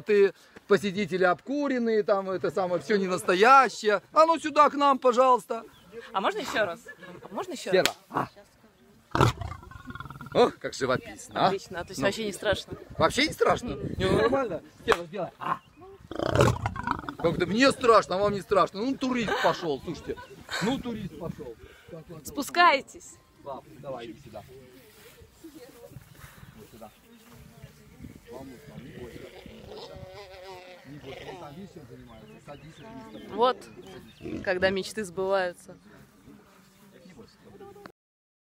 ты посетители обкуренные, там это самое, все не настоящее. А ну сюда к нам, пожалуйста. А можно еще раз? А можно еще раз? Сера. А. Ох, как живописно, а? Отлично, то есть Ну. вообще не страшно. Вообще не страшно? Не, ну нормально. Сера, сделай. А. Как-то мне страшно, а вам не страшно. Ну, турист пошел, слушайте. Ну, турист пошел. Спускайтесь. Пап, давай, иди сюда. Вот сюда. Помочь вам, не бойся. Не бойся, он там видишь, чем занимается. Садись, садись. Вот, когда мечты сбываются.